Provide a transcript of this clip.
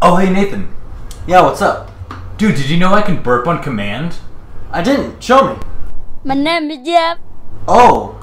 Oh, hey Nathan. Yeah, what's up? Dude, did you know I can burp on command? I didn't. Show me. My name is Jeff. Oh.